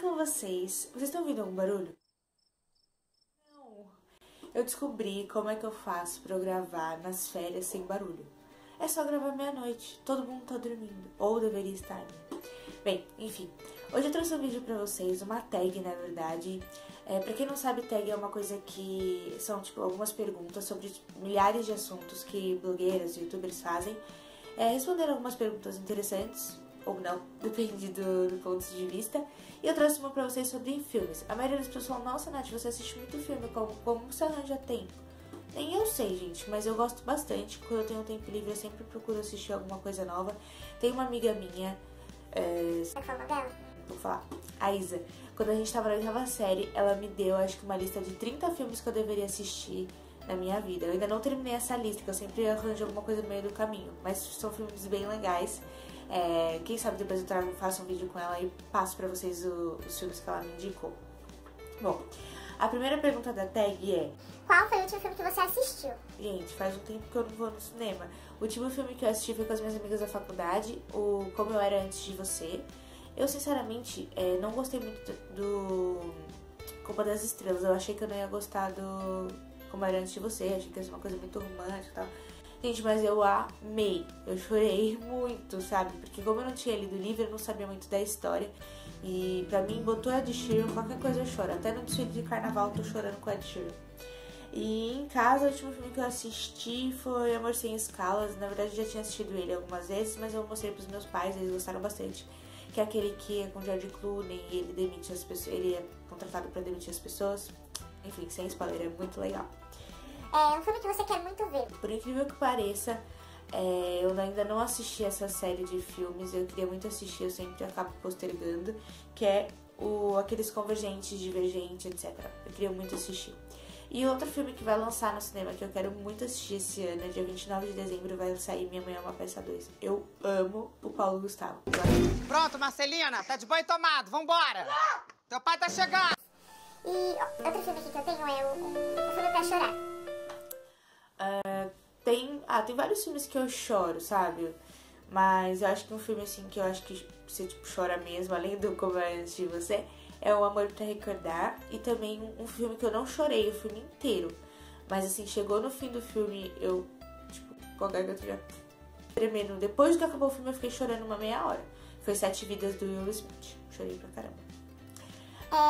com vocês? Vocês estão ouvindo algum barulho? Não. Eu descobri como é que eu faço eu gravar nas férias sem barulho. É só gravar meia-noite, todo mundo tá dormindo. Ou deveria estar? Bem, enfim. Hoje eu trouxe um vídeo pra vocês, uma tag na verdade. É, pra quem não sabe, tag é uma coisa que são tipo algumas perguntas sobre milhares de assuntos que blogueiras e youtubers fazem. É, responder algumas perguntas interessantes ou não, depende do, do, ponto de vista. E eu trouxe uma pra vocês sobre filmes. A maioria das pessoas falam, nossa, Nath, você assiste muito filme, como, como você arranja tempo? Nem eu sei, gente, mas eu gosto bastante. Quando eu tenho tempo livre, eu sempre procuro assistir alguma coisa nova. Tem uma amiga minha. É... Falou dela? Vou falar. A Isa. Quando a gente tava na oitava série, ela me deu, acho que, uma lista de 30 filmes que eu deveria assistir na minha vida. Eu ainda não terminei essa lista, que eu sempre arranjo alguma coisa no meio do caminho. Mas são filmes bem legais. É, quem sabe depois eu trago, faço um vídeo com ela e passo pra vocês o, os filmes que ela me indicou. Bom, a primeira pergunta da tag é: Qual foi o último filme que você assistiu? Gente, faz um tempo que eu não vou no cinema. O último filme que eu assisti foi com as minhas amigas da faculdade, o Como Eu Era Antes de Você. Eu, sinceramente, é, não gostei muito do Culpa das Estrelas. Eu achei que eu não ia gostar do Como Eu Era Antes de Você. Achei que ia ser uma coisa muito romântica e tal. Gente, mas eu amei. Eu chorei muito, sabe? Porque como eu não tinha lido o livro, eu não sabia muito da história. E pra mim, botou Ed Sheeran, qualquer coisa eu choro. Até no desfile de carnaval eu tô chorando com Ed Sheeran. E em casa, o último filme que eu assisti foi Amor Sem Escalas. Na verdade, eu já tinha assistido ele algumas vezes, mas eu mostrei pros meus pais, eles gostaram bastante. Que é aquele que é com George Clooney e ele demite as pessoas. Ele é contratado para demitir as pessoas. Enfim, sem spoiler, é muito legal. É um filme que você quer muito ver. Por incrível que pareça, é, eu ainda não assisti essa série de filmes, eu queria muito assistir, eu sempre acabo postergando, que é o Aqueles Convergentes, Divergentes, etc. Eu queria muito assistir. E outro filme que vai lançar no cinema, que eu quero muito assistir esse ano, é dia 29 de dezembro, vai sair Minha Mãe é uma Peça 2. Eu amo o Paulo Gustavo. Pronto, Marcelina, tá de banho tomado, vambora! Teu pai tá chegando! E outro filme aqui que eu tenho é o, um filme pra chorar. Tem, ah, tem vários filmes que eu choro, sabe? Mas eu acho que um filme assim que eu acho que você tipo, chora mesmo, além do Como é Antes de Você, é O Amor pra Recordar. E também um filme que eu não chorei o filme inteiro. Mas assim, chegou no fim do filme, eu, tipo, com a garganta já tremendo. Depois que acabou o filme, eu fiquei chorando uma meia hora. Foi Sete Vidas do Will Smith. Chorei pra caramba.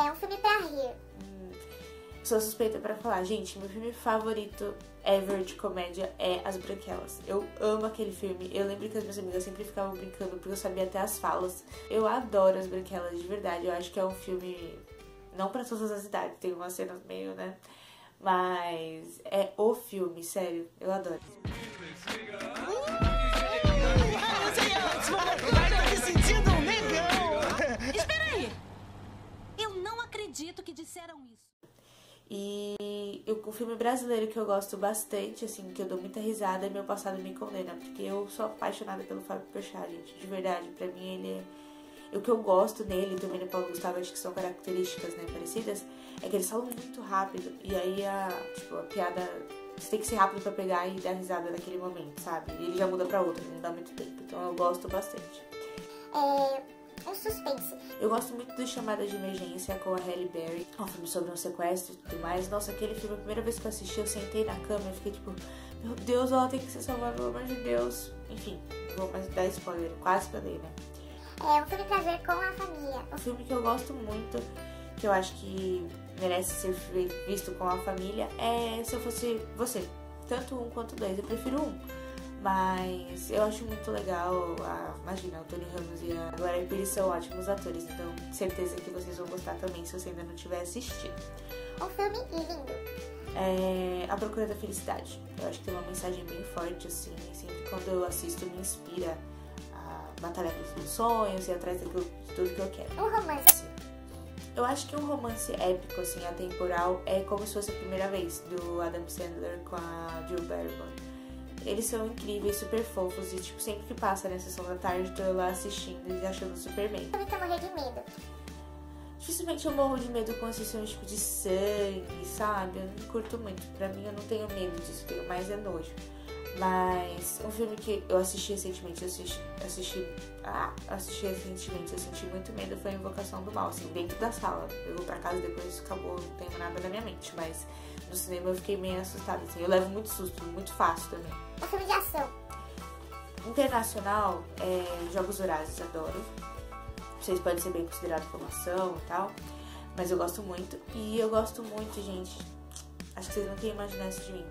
É um filme pra rir. Sou suspeita pra falar. Gente, meu filme favorito ever de comédia é As Branquelas. Eu amo aquele filme. Eu lembro que as minhas amigas sempre ficavam brincando porque eu sabia até as falas. Eu adoro As Branquelas, de verdade. Eu acho que é um filme não para todas as idades, tem umas cenas meio, né? Mas é o filme, sério. Eu adoro. Espera aí! Eu não acredito que disseram isso. E o filme brasileiro que eu gosto bastante, assim, que eu dou muita risada é Meu Passado Me Condena, porque eu sou apaixonada pelo Fábio Porchat, gente, de verdade, pra mim ele é... O que eu gosto nele, também no Paulo Gustavo, acho que são características, né, parecidas, é que eles falam muito rápido, e aí a, tipo, a piada... Você tem que ser rápido pra pegar e dar risada naquele momento, sabe? E ele já muda pra outra, não dá muito tempo, então eu gosto bastante. É um suspense. Eu gosto muito de Chamada de Emergência com a Halle Berry. É um filme sobre um sequestro e tudo mais. Nossa, aquele filme, a primeira vez que eu assisti, eu sentei na cama e fiquei tipo, meu Deus, ela tem que ser salvada, pelo amor de Deus. Enfim, vou mais dar spoiler, quase falei, né? É um filme pra ver com a família. Um filme que eu gosto muito, que eu acho que merece ser visto com a família, é Se Eu Fosse Você. Tanto um quanto dois, eu prefiro um mas eu acho muito legal, a, imagina, o Tony Ramos e a Glória Pires são ótimos atores, então certeza que vocês vão gostar também se você ainda não tiver assistido. Um filme lindo. É A Procura da Felicidade. Eu acho que tem uma mensagem bem forte, assim, sempre quando eu assisto me inspira a batalhar pelos sonhos e atrás de tudo que eu quero. Um romance. Eu acho que um romance épico, assim, atemporal, é como se fosse a primeira vez, do Adam Sandler com a Jill Barrymore. Eles são incríveis, super fofos e, tipo, sempre que passa na sessão da tarde, tô lá assistindo e achando super bem. Eu nunca morrer de medo. Dificilmente eu morro de medo com sessões tipo de sangue, sabe? Eu não curto muito. Pra mim, eu não tenho medo disso, tenho mais é nojo. Mas um filme que eu assisti recentemente, eu assisti, assisti, ah, assisti recentemente, eu senti muito medo foi Invocação do Mal, assim, dentro da sala. Eu vou pra casa depois acabou, não tenho nada na minha mente, mas no cinema eu fiquei meio assustada, assim. Eu levo muito susto, muito fácil também. Um filme de ação. Internacional, é, Jogos Vorazes, adoro. Vocês podem ser bem considerados como ação e tal, mas eu gosto muito. E eu gosto muito, gente, acho que vocês não iam imaginar isso de mim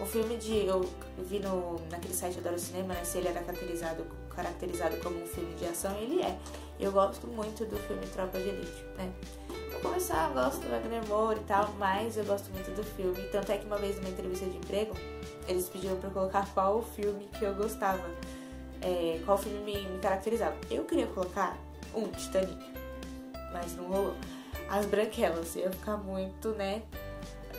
o filme de. Eu vi no, naquele site Adoro Cinema, né? Se ele era caracterizado, caracterizado como um filme de ação, ele é. Eu gosto muito do filme Tropa de Elite, né? Começar, eu gosto do Wagner Moura e tal, mas eu gosto muito do filme. Tanto é que uma vez numa entrevista de emprego, eles pediram pra eu colocar qual o filme que eu gostava. É, qual filme me, me caracterizava. Eu queria colocar um, Titanic. Mas não rolou. As Branquelas, ia ficar muito, né?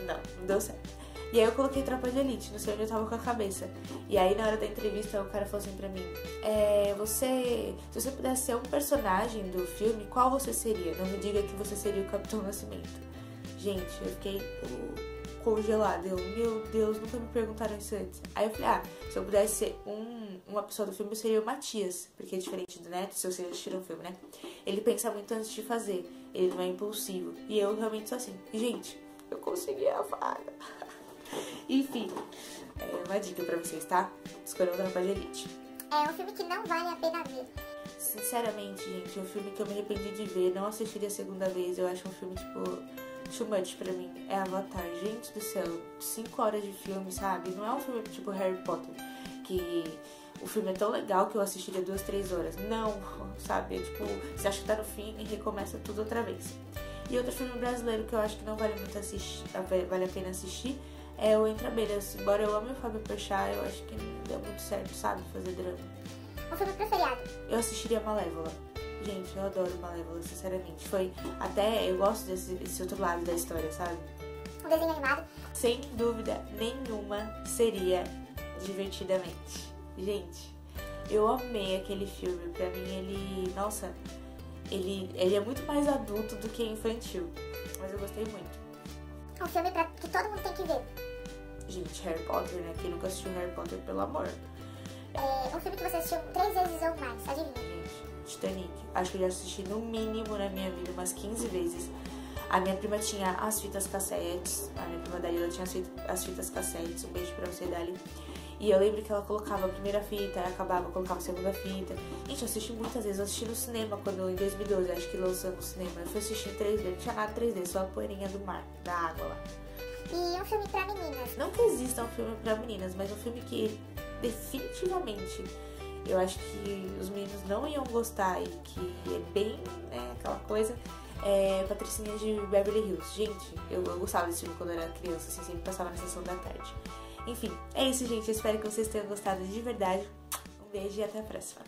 Não, não deu certo. E aí eu coloquei Tropa de Elite, não sei onde eu tava com a cabeça. E aí na hora da entrevista o cara falou assim pra mim, é, você. Se você pudesse ser um personagem do filme, qual você seria? Não me diga que você seria o Capitão Nascimento. Gente, eu fiquei uh, congelada. Eu, meu Deus, nunca me perguntaram isso antes. Aí eu falei, ah, se eu pudesse ser um, uma pessoa do filme, eu seria o Matias. Porque é diferente do Neto, se vocês assistiram o filme, né? Ele pensa muito antes de fazer. Ele não é impulsivo. E eu realmente sou assim. Gente, eu consegui a vaga. Enfim, é uma dica pra vocês, tá? Escolham Tropa de Elite. É um filme que não vale a pena ver. Sinceramente, gente, é um filme que eu me arrependi de ver, não assistiria a segunda vez. Eu acho um filme, tipo, too much pra mim. É Avatar, gente do céu. Cinco horas de filme, sabe? Não é um filme tipo Harry Potter, que o filme é tão legal que eu assistiria duas, três horas. Não, sabe? É tipo, você acha que tá no fim e recomeça tudo outra vez. E outro filme brasileiro que eu acho que não vale muito assistir, vale a pena assistir é o Entre Abelhas. Embora eu ame o Fábio Porchat, eu acho que não deu muito certo, sabe? Fazer drama. Um filme preferido? Eu assistiria Malévola. Gente, eu adoro Malévola, sinceramente. Foi até. Eu gosto desse, desse outro lado da história, sabe? Um desenho animado? Sem dúvida nenhuma seria Divertidamente. Gente, eu amei aquele filme. Pra mim, ele. Nossa, ele, ele é muito mais adulto do que infantil. Mas eu gostei muito. Um filme pra, que todo mundo tem que ver. Gente, Harry Potter, né? Quem nunca assistiu Harry Potter, pelo amor. É um filme que você assistiu três vezes ou mais, adivinha? Gente, Titanic. Acho que eu já assisti no mínimo na minha vida umas 15 vezes. A minha prima tinha as fitas cassetes. A minha prima Dalila tinha as fitas cassetes. Um beijo pra você, Dali. E eu lembro que ela colocava a primeira fita, acabava, colocava a segunda fita. Gente, eu assisti muitas vezes. Eu assisti no cinema quando, em 2012, acho que lançou no cinema. Eu fui assistir em 3D, não tinha nada 3D, só a poeirinha do mar, da água lá. E um filme pra meninas? Não que exista um filme pra meninas, mas um filme que definitivamente eu acho que os meninos não iam gostar e que é bem né, aquela coisa. É Patricinha de Beverly Hills. Gente, eu, eu gostava desse filme quando eu era criança, assim, sempre passava na sessão da tarde. Enfim, é isso, gente. Eu espero que vocês tenham gostado de verdade. Um beijo e até a próxima.